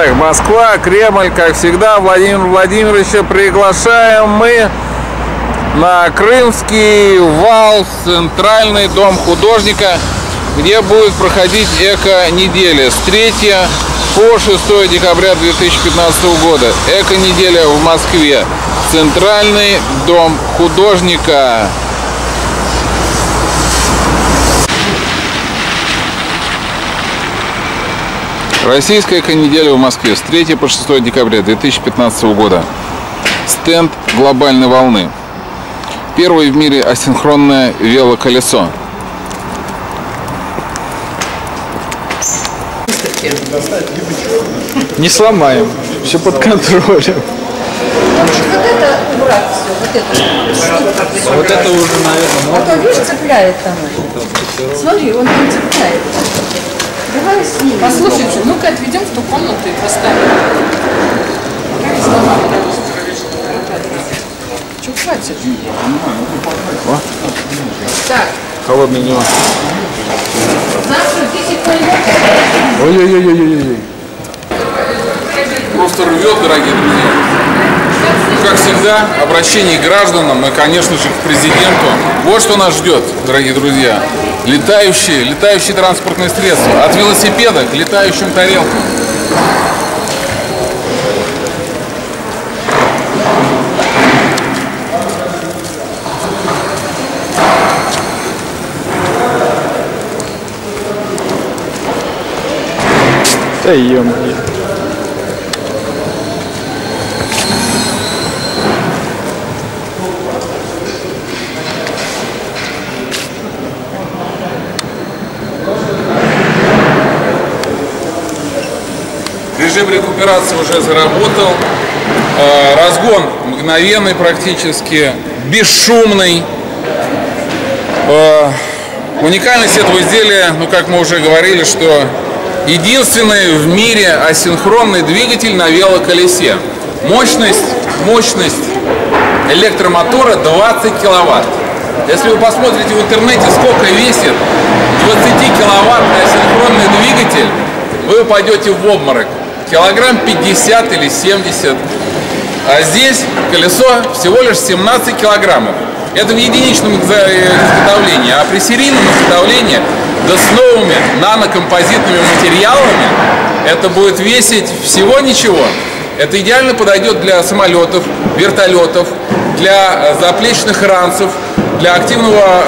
Так, Москва, Кремль, как всегда, Владимир Владимировича приглашаем мы на Крымский вал, центральный дом художника, где будет проходить эко-неделя с 3 по 6 декабря 2015 года. Эко-неделя в Москве. Центральный дом художника. Российская эко-неделя в Москве с 3 по 6 декабря 2015 года. Стенд глобальной волны. Первое в мире асинхронное велоколесо. Не сломаем. Все под контролем. Вот это убрать все, вот это. Вот это уже, наверное, А то, видишь, цепляет там. Смотри, он там цепляет. Давай с ним. Послушайте, ну-ка отведем в ту комнату и поставим. Чего хватит? Так, Холодный не Завтра в 10 пойдет. Ой-ой-ой-ой-ой. Просто рвет, дорогие друзья. Как всегда, обращение к гражданам и, конечно же, к президенту. Вот что нас ждет, дорогие друзья. Летающие, летающие транспортные средства. От велосипеда к летающим тарелкам. Да ё-моё. Режим рекуперации уже заработал. Э, Разгон мгновенный практически, бесшумный. Э, Уникальность этого изделия, ну как мы уже говорили, что единственный в мире асинхронный двигатель на велоколесе. Мощность, мощность электромотора 20 киловатт. Если вы посмотрите в интернете, сколько весит 20-киловаттный асинхронный двигатель, вы упадете в обморок. Килограмм 50 или 70. А здесь колесо всего лишь 17 килограммов. Это в единичном экза- изготовлении. А при серийном изготовлении, да с новыми нанокомпозитными материалами, это будет весить всего ничего. Это идеально подойдет для самолетов, вертолетов, для э, заплечных ранцев, для активного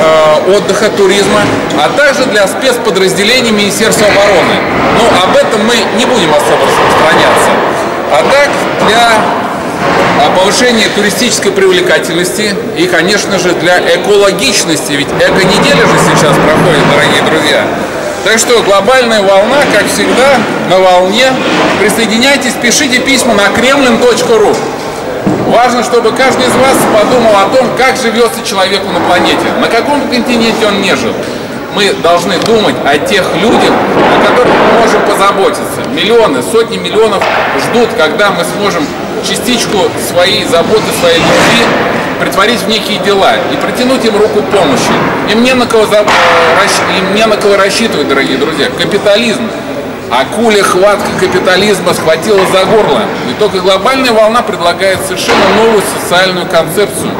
э, отдыха, туризма, а также для спецподразделений Министерства обороны. Но об этом мы не будем особо распространяться. А так, для а повышение туристической привлекательности и, конечно же, для экологичности, ведь эко-неделя же сейчас проходит, дорогие друзья. Так что глобальная волна, как всегда, на волне. Присоединяйтесь, пишите письма на kremlin.ru. Важно, чтобы каждый из вас подумал о том, как живется человеку на планете, на каком континенте он не жил. Мы должны думать о тех людях, о которых мы можем позаботиться. Миллионы, сотни миллионов ждут, когда мы сможем частичку своей заботы, своей любви притворить в некие дела и протянуть им руку помощи. Им не на кого, за- э, им не на кого рассчитывать, дорогие друзья. Капитализм. Акуля хватка капитализма схватила за горло. И только глобальная волна предлагает совершенно новую социальную концепцию.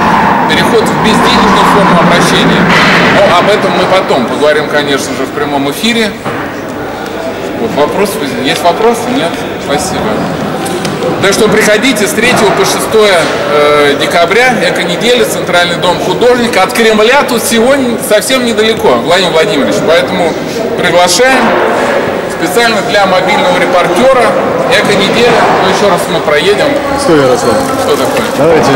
Переход в безденежную форму обращения. Но об этом мы потом поговорим, конечно же, в прямом эфире. Вот вопрос, есть вопросы? Нет? Спасибо. Так что приходите с 3 по 6 э, декабря, эко-неделя, Центральный дом художника. От Кремля тут сегодня совсем недалеко, Владимир Владимирович. Поэтому приглашаем специально для мобильного репортера. Эко-неделя. Ну, еще раз мы проедем. Стой, Ярослав. Что такое? Давайте.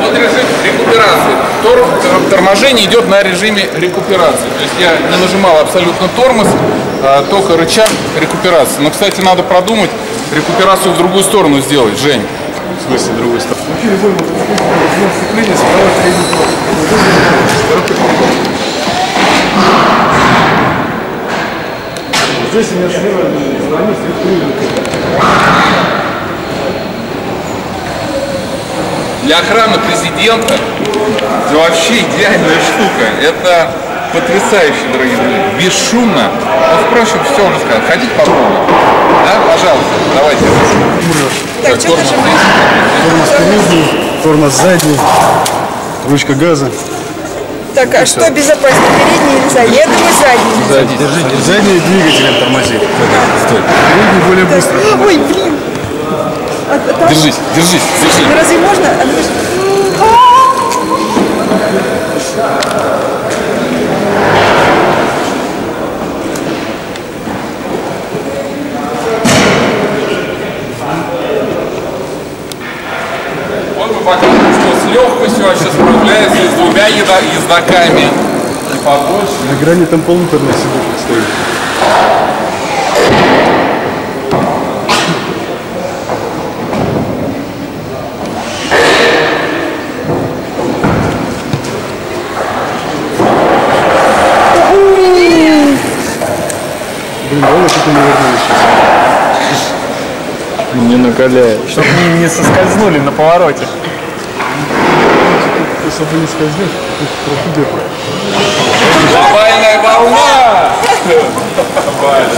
Вот режим рекуперации. Тор- тор- Торможение идет на режиме рекуперации. То есть я не нажимал абсолютно тормоз, а только рычаг рекуперации. Но, кстати, надо продумать рекуперацию в другую сторону сделать, Жень. В смысле, другой стороны? Здесь меня слева звонит Для охраны президента это вообще идеальная штука. Это потрясающе, дорогие друзья. Бесшумно. Ну, впрочем, все уже сказал. Хотите попробовать? Да, пожалуйста, давайте. Так, что тормоз? Тормоз передний, тормоз задний, ручка газа. Так, а что безопаснее, передний или задний? Я думаю, задний. Задний. Держите. Задний двигателем тормозит. Стой. Передний более быстро. Ой, блин. А, там- Держись, держись, держись. Ну, разве можно? Вот мы покажем, что с легкостью вообще справляется и с двумя ездаками. И побольше. На грани там полуторная сидушка стоит. Давай тут не вернулись сейчас. Не накаляет. Чтобы не, не соскользнули на повороте. Особо не скользнешь, тут. Глобальная волна! Приглашаем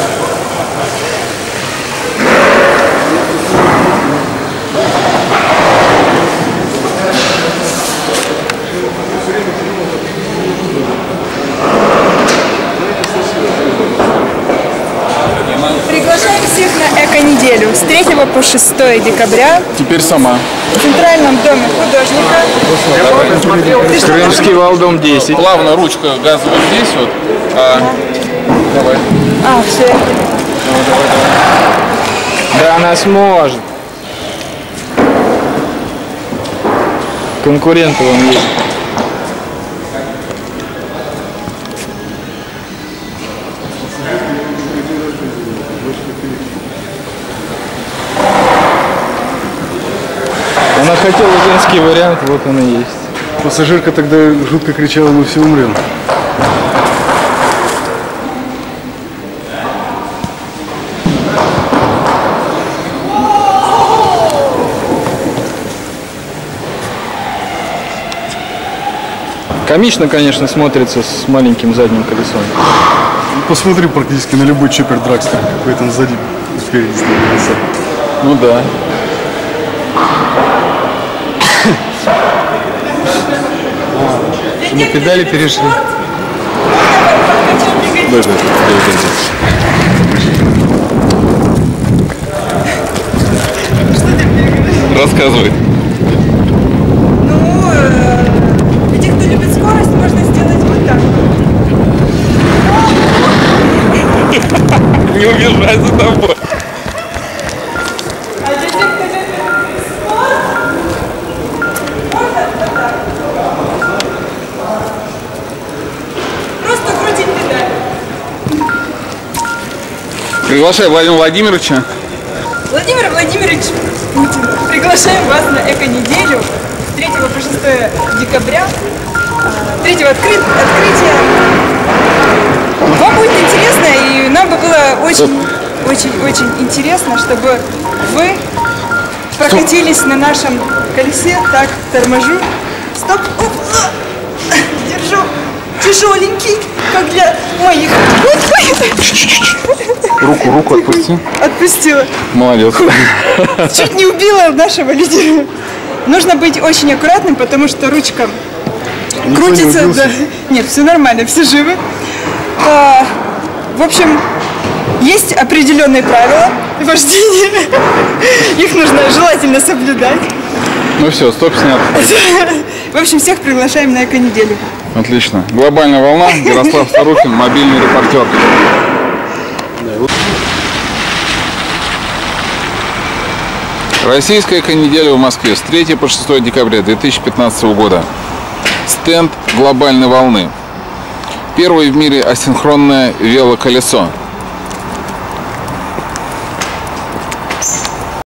всех на эко-неделю с 3 по 6 декабря Теперь сама. в Центральном доме художника. Крымский валдом 10. Плавно ручка газа вот здесь вот. А, давай. А, все. Да она сможет. Конкуренты вон есть. Она хотела женский вариант, вот он и есть. Пассажирка тогда жутко кричала, мы все умрем. Комично, конечно, смотрится с маленьким задним колесом. Посмотри практически на любой чоппер драгстер, какой там сзади спереди стоит. Ну да. На педали перешли. Рассказывай. Ну, э, для тех, кто любит скорость, можно сделать вот так. Не убежай за тобой. Приглашай Владимира Владимировича. Владимир Владимирович Путин, приглашаем вас на эко-неделю с 3 по 6 декабря. А, 3 открыт, открытие. Вам будет интересно, и нам бы было очень, очень, очень интересно, чтобы вы прокатились на нашем колесе. Так, торможу. Стоп. Оп. а. Держу. Тяжеленький, как для моих. Руку, руку отпусти. Отпустила. Молодец. Чуть не убила нашего лидера. Нужно быть очень аккуратным, потому что ручка крутится. не да. Нет, все нормально, все живы. А, в общем, есть определенные правила вождения. Их нужно желательно соблюдать. Ну все, стоп снят. В общем, всех приглашаем на эко-неделю. Отлично. Глобальная волна. Ярослав Старухин, мобильный репортер. Российская конеделя в Москве с 3 по 6 декабря 2015 года. Стенд глобальной волны. Первое в мире асинхронное велоколесо.